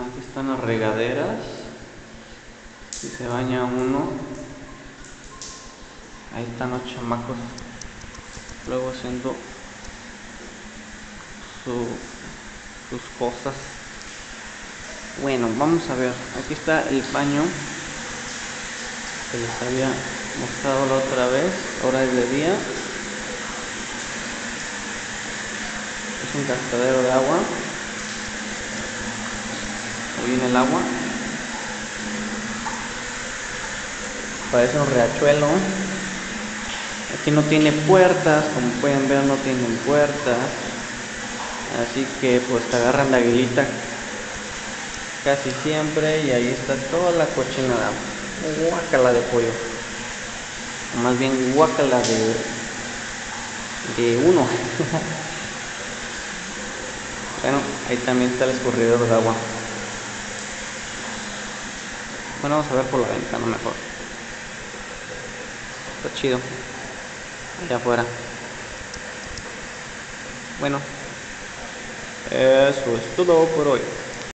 Aquí están las regaderas. Si se baña uno. Ahí están los chamacos. Luego haciendo sus cosas. Bueno, vamos a ver. Aquí está el baño que les había mostrado la otra vez. Ahora es de día. Es un cascadero de agua. Viene el agua. Parece un riachuelo. Aquí no tiene puertas, como pueden ver no tienen puertas. Así que pues te agarran la aguilita casi siempre y ahí está toda la cochinada. Guácala de pollo. O más bien guácala de, de uno. bueno, ahí también está el escurridor de agua. Bueno, vamos a ver por la ventana mejor. Está chido. Allá afuera. Bueno, eso es todo por hoy.